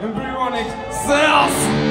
Embryonic cells!